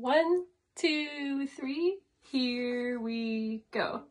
One, two, three, here we go.